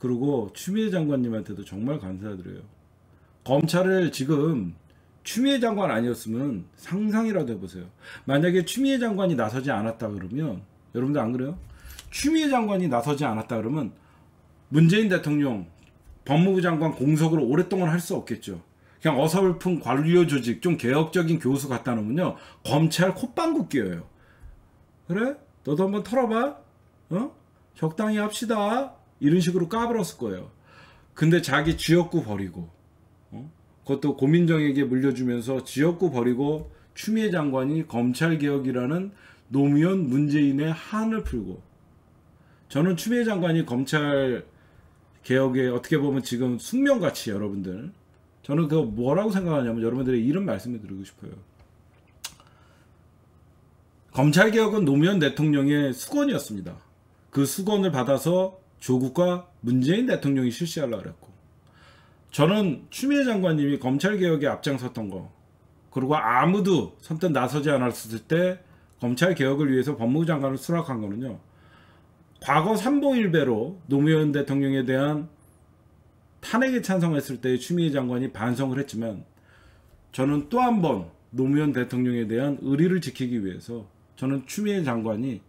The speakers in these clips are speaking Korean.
그리고 추미애 장관님한테도 정말 감사드려요. 검찰을 지금 추미애 장관 아니었으면 상상이라도 해보세요. 만약에 추미애 장관이 나서지 않았다 그러면 여러분들 안 그래요? 추미애 장관이 나서지 않았다 그러면 문재인 대통령 법무부 장관 공석으로 오랫동안 할 수 없겠죠. 그냥 어설픈 관료 조직, 좀 개혁적인 교수 갖다 놓으면요. 검찰 콧방구 끼어요. 그래? 너도 한번 털어봐. 어? 적당히 합시다. 이런 식으로 까불었을 거예요. 근데 자기 지역구 버리고, 어? 그것도 고민정에게 물려주면서 지역구 버리고 추미애 장관이 검찰개혁이라는 노무현 문재인의 한을 풀고, 저는 추미애 장관이 검찰 개혁에 어떻게 보면 지금 숙명같이 여러분들 저는 그 뭐라고 생각하냐면 여러분들의 이런 말씀을 드리고 싶어요. 검찰 개혁은 노무현 대통령의 수건이었습니다. 그 수건을 받아서 조국과 문재인 대통령이 실시하려고 그랬고 저는 추미애 장관님이 검찰 개혁에 앞장섰던 거 그리고 아무도 선뜻 나서지 않았을 때 검찰 개혁을 위해서 법무부 장관을 수락한 거는요. 과거 삼보일배로 노무현 대통령에 대한 탄핵에 찬성했을 때 추미애 장관이 반성을 했지만 저는 또 한 번 노무현 대통령에 대한 의리를 지키기 위해서 저는 추미애 장관이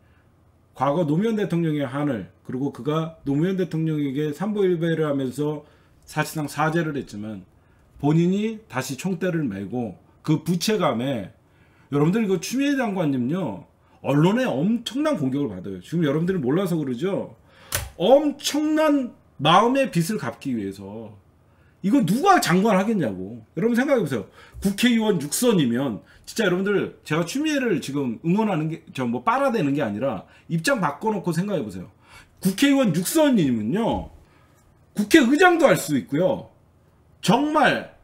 과거 노무현 대통령의 한을 그리고 그가 노무현 대통령에게 삼보일배를 하면서 사실상 사죄를 했지만 본인이 다시 총대를 메고 그 부채감에 여러분들 이거 추미애 장관님요 언론에 엄청난 공격을 받아요. 지금 여러분들이 몰라서 그러죠. 엄청난 마음의 빚을 갚기 위해서 이거 누가 장관 하겠냐고. 여러분 생각해 보세요. 국회의원 6선이면 진짜 여러분들 제가 추미애를 지금 응원하는 게 저 뭐 빨아대는 게 아니라 입장 바꿔놓고 생각해 보세요. 국회의원 6선이면요. 국회의장도 할 수 있고요. 정말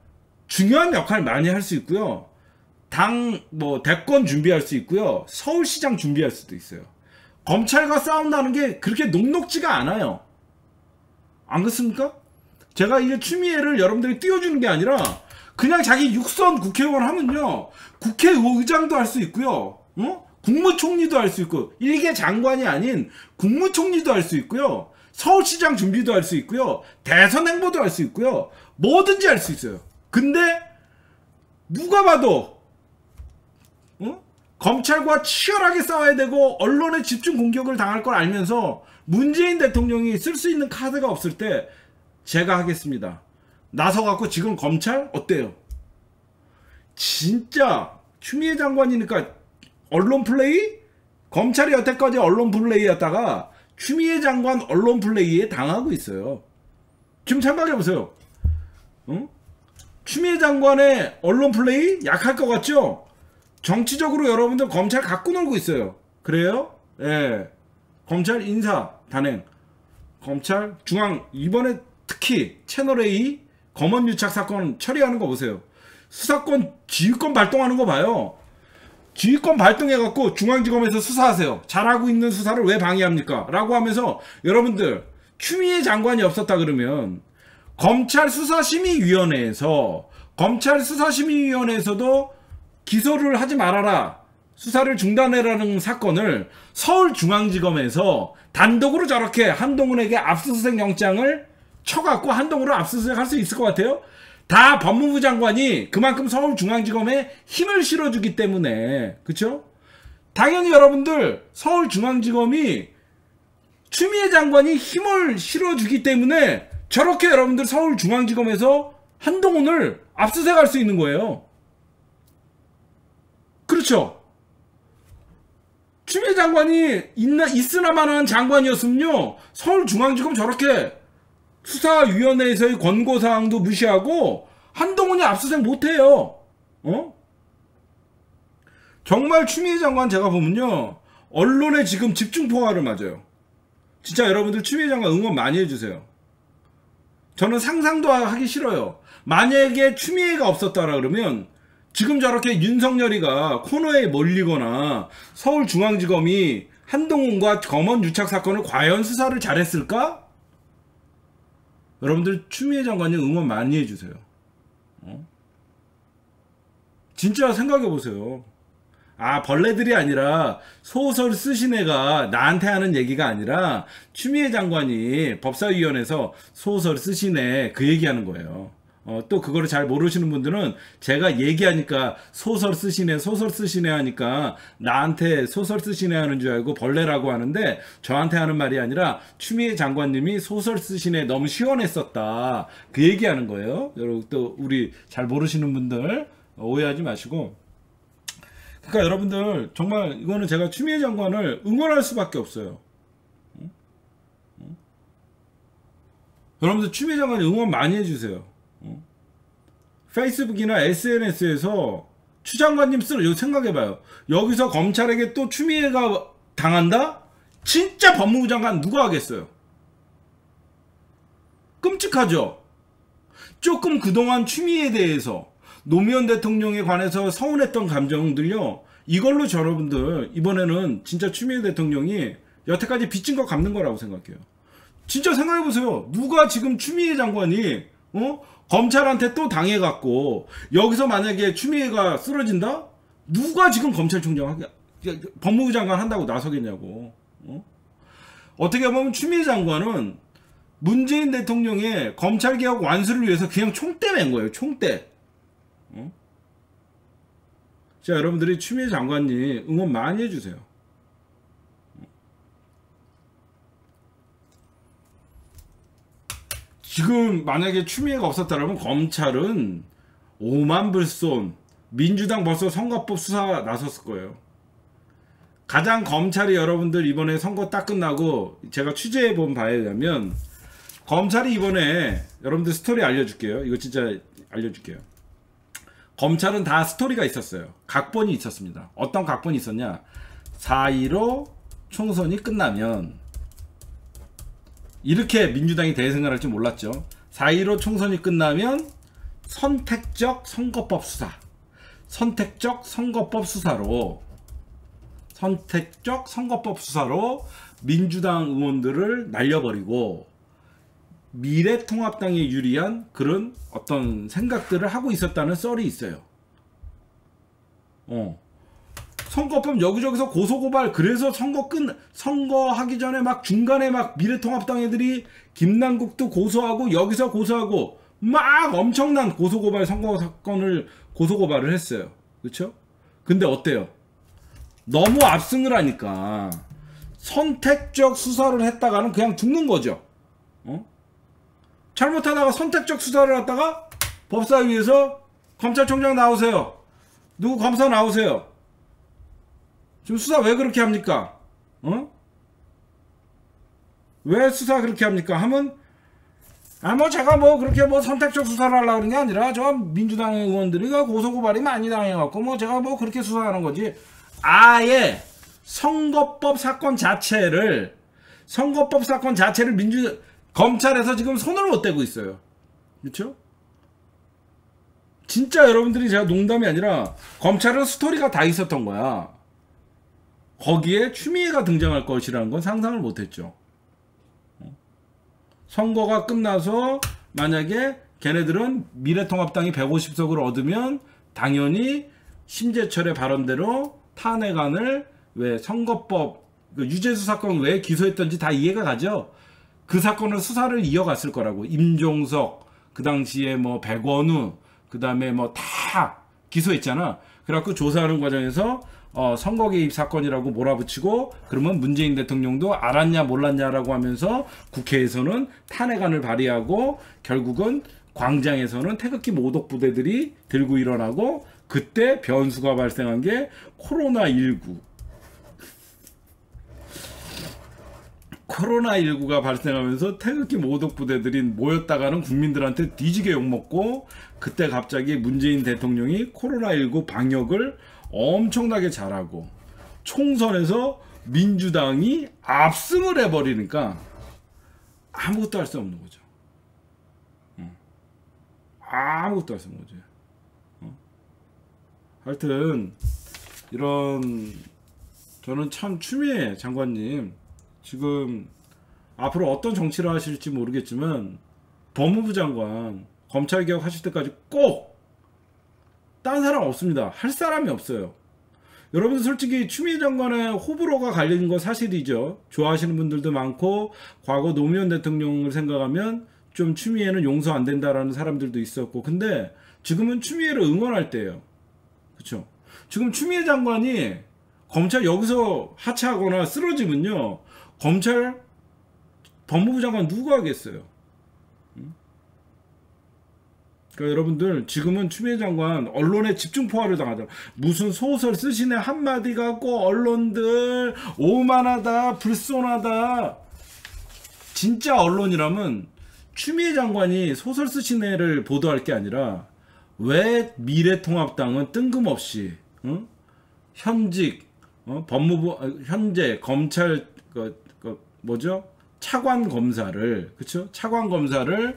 중요한 역할 많이 할 수 있고요. 당 뭐 대권 준비할 수 있고요. 서울시장 준비할 수도 있어요. 검찰과 싸운다는 게 그렇게 녹록지가 않아요. 안 그렇습니까? 제가 이제 추미애를 여러분들이 띄워주는 게 아니라 그냥 자기 육선 국회의원 하면요. 국회의장도 할 수 있고요. 어? 국무총리도 할 수 있고 일개 장관이 아닌 국무총리도 할 수 있고요. 서울시장 준비도 할 수 있고요. 대선 행보도 할 수 있고요. 뭐든지 할 수 있어요. 근데 누가 봐도 어? 검찰과 치열하게 싸워야 되고 언론에 집중 공격을 당할 걸 알면서 문재인 대통령이 쓸 수 있는 카드가 없을 때 제가 하겠습니다. 나서 갖고 지금 검찰 어때요? 진짜 추미애 장관이니까 언론 플레이? 검찰이 여태까지 언론 플레이였다가 추미애 장관 언론 플레이에 당하고 있어요. 지금 생각해 보세요. 응? 추미애 장관의 언론 플레이 약할 것 같죠? 정치적으로 여러분들 검찰 갖고 놀고 있어요. 그래요? 예. 검찰 인사 단행. 검찰 중앙 이번에 특히 채널 A 검언 유착 사건 처리하는 거 보세요. 수사권 지휘권 발동하는 거 봐요. 지휘권 발동해 갖고 중앙지검에서 수사하세요. 잘하고 있는 수사를 왜 방해합니까? 라고 하면서 여러분들 추미애 장관이 없었다 그러면 검찰 수사심의위원회에서 검찰 수사심의위원회에서도 기소를 하지 말아라. 수사를 중단해라는 사건을 서울중앙지검에서 단독으로 저렇게 한동훈에게 압수수색 영장을 쳐갖고 한동훈으로 압수수색 할 수 있을 것 같아요? 다 법무부 장관이 그만큼 서울중앙지검에 힘을 실어주기 때문에 그쵸? 당연히 여러분들 서울중앙지검이 추미애 장관이 힘을 실어주기 때문에 저렇게 여러분들 서울중앙지검에서 한동훈을 압수수색할 수 있는 거예요. 그렇죠? 추미애 장관이 있나 있으나마나한 장관이었으면요 서울중앙지검 저렇게 수사위원회에서의 권고사항도 무시하고 한동훈이 압수수색 못해요. 어? 정말 추미애 장관 제가 보면요 언론에 지금 집중 포화를 맞아요. 진짜 여러분들 추미애 장관 응원 많이 해주세요. 저는 상상도 하기 싫어요. 만약에 추미애가 없었다라 그러면 지금 저렇게 윤석열이가 코너에 몰리거나 서울중앙지검이 한동훈과 검언 유착 사건을 과연 수사를 잘했을까? 여러분들 추미애 장관님 응원 많이 해주세요. 어? 진짜 생각해 보세요. 아 벌레들이 아니라 소설 쓰신 애가 나한테 하는 얘기가 아니라 추미애 장관이 법사위원회에서 소설 쓰신 애 그 얘기하는 거예요. 어, 또 그거를 잘 모르시는 분들은 제가 얘기하니까 소설 쓰시네, 소설 쓰시네 하니까 나한테 소설 쓰시네 하는 줄 알고 벌레라고 하는데 저한테 하는 말이 아니라 추미애 장관님이 소설 쓰시네 너무 시원했었다. 그 얘기하는 거예요. 여러분 또 우리 잘 모르시는 분들 오해하지 마시고. 그러니까 여러분들 정말 이거는 제가 추미애 장관을 응원할 수밖에 없어요. 여러분들 추미애 장관이 응원 많이 해주세요. 페이스북이나 SNS에서 추 장관님 쓰러 여기 생각해봐요. 여기서 검찰에게 또 추미애가 당한다? 진짜 법무부 장관 누가 하겠어요? 끔찍하죠? 조금 그동안 추미애에 대해서 노무현 대통령에 관해서 서운했던 감정들요. 이걸로 여러분들 이번에는 진짜 추미애 대통령이 여태까지 빚진 거 갚는 거라고 생각해요. 진짜 생각해보세요. 누가 지금 추미애 장관이 어? 검찰한테 또 당해갖고 여기서 만약에 추미애가 쓰러진다? 누가 지금 검찰총장 하게 법무부 장관 한다고 나서겠냐고. 어? 어떻게 보면 추미애 장관은 문재인 대통령의 검찰개혁 완수를 위해서 그냥 총대 맨 거예요. 총대. 어? 자 여러분들이 추미애 장관님 응원 많이 해주세요. 지금 만약에 추미애가 없었다면 검찰은 5만 불손 민주당 벌써 선거법 수사 나섰을 거예요. 가장 검찰이 여러분들 이번에 선거 딱 끝나고 제가 취재해 본 바에 의하면 검찰이 이번에 여러분들 스토리 알려줄게요. 이거 진짜 알려줄게요. 검찰은 다 스토리가 있었어요. 각본이 있었습니다. 어떤 각본이 있었냐? 4.15 총선이 끝나면 이렇게 민주당이 대승을 할줄 몰랐죠. 4.15 총선이 끝나면 선택적 선거법 수사. 선택적 선거법 수사로 선택적 선거법 수사로 민주당 의원들을 날려버리고 미래통합당에 유리한 그런 어떤 생각들을 하고 있었다는 썰이 있어요. 어. 선거법 여기저기서 고소고발 그래서 선거 끝 선거하기 전에 막 중간에 막 미래통합당 애들이 김남국도 고소하고 여기서 고소하고 막 엄청난 고소고발 선거 사건을 고소고발을 했어요. 그렇죠? 근데 어때요? 너무 압승을 하니까 선택적 수사를 했다가는 그냥 죽는 거죠. 어? 잘못하다가 선택적 수사를 했다가 법사위에서 검찰총장 나오세요. 누구 검사 나오세요. 지금 수사 왜 그렇게 합니까? 어? 왜 수사 그렇게 합니까? 하면 아 뭐 제가 뭐 그렇게 뭐 선택적 수사를 하려고 그런 게 아니라 저 민주당 의원들이 그 고소고발이 많이 당해갖고 뭐 제가 뭐 그렇게 수사하는 거지 아예 선거법 사건 자체를 선거법 사건 자체를 민주 검찰에서 지금 손을 못 대고 있어요. 그렇죠? 진짜 여러분들이 제가 농담이 아니라 검찰은 스토리가 다 있었던 거야. 거기에 추미애가 등장할 것이라는 건 상상을 못했죠. 선거가 끝나서 만약에 걔네들은 미래통합당이 150석을 얻으면 당연히 심재철의 발언대로 탄핵안을 왜 선거법 그 유재수 사건 왜 기소했던지 다 이해가 가죠. 그 사건을 수사를 이어갔을 거라고 임종석 그 당시에 뭐 백원우 그 다음에 뭐 다 기소했잖아. 그래갖고 조사하는 과정에서 어, 선거 개입 사건이라고 몰아붙이고 그러면 문재인 대통령도 알았냐 몰랐냐라고 하면서 국회에서는 탄핵안을 발의하고 결국은 광장에서는 태극기 모독 부대들이 들고 일어나고 그때 변수가 발생한 게 코로나19 코로나19가 발생하면서 태극기 모독 부대들이 모였다가는 국민들한테 뒤지게 욕먹고 그때 갑자기 문재인 대통령이 코로나19 방역을 엄청나게 잘하고 총선에서 민주당이 압승을 해버리니까 아무것도 할 수 없는 거죠. 아무것도 할 수 없는 거죠. 어? 하여튼 이런 저는 참 추미애 장관님 지금 앞으로 어떤 정치를 하실지 모르겠지만 법무부 장관 검찰개혁 하실 때까지 꼭 딴 사람 없습니다. 할 사람이 없어요. 여러분 솔직히 추미애 장관의 호불호가 갈리는 거 사실이죠. 좋아하시는 분들도 많고 과거 노무현 대통령을 생각하면 좀 추미애는 용서 안 된다라는 사람들도 있었고 근데 지금은 추미애를 응원할 때예요. 그렇죠? 지금 추미애 장관이 검찰 여기서 하차하거나 쓰러지면요. 검찰 법무부 장관 누가 하겠어요? 그러니까 여러분들 지금은 추미애 장관 언론에 집중 포화를 당하잖아. 무슨 소설 쓰시네 한마디 갖고 언론들 오만하다 불손하다. 진짜 언론이라면 추미애 장관이 소설 쓰시네를 보도할 게 아니라 왜 미래통합당은 뜬금없이 응? 현직 어? 법무부 아, 현재 검찰 그, 그 뭐죠 차관 검사를 그쵸 차관 검사를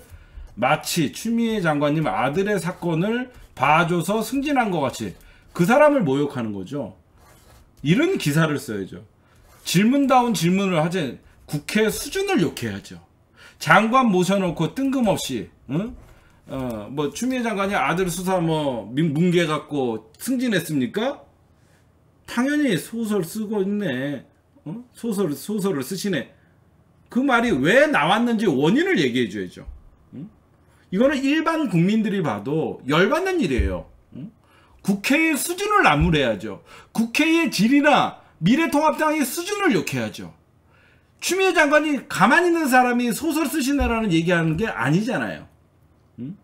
마치 추미애 장관님 아들의 사건을 봐줘서 승진한 것 같이 그 사람을 모욕하는 거죠. 이런 기사를 써야죠. 질문다운 질문을 하지 국회 수준을 욕해야죠. 장관 모셔놓고 뜬금없이 응? 어, 뭐 추미애 장관이 아들 수사 뭐 민- 뭉개 갖고 승진했습니까? 당연히 소설 쓰고 있네. 어? 소설 소설을 쓰시네. 그 말이 왜 나왔는지 원인을 얘기해 줘야죠. 이거는 일반 국민들이 봐도 열받는 일이에요. 응? 국회의 수준을 나무래야죠. 국회의 질이나 미래통합당의 수준을 욕해야죠. 추미애 장관이 가만히 있는 사람이 소설 쓰시네라는 얘기하는 게 아니잖아요. 응?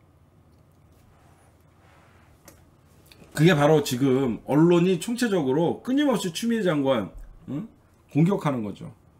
그게 바로 지금 언론이 총체적으로 끊임없이 추미애 장관 응? 공격하는 거죠.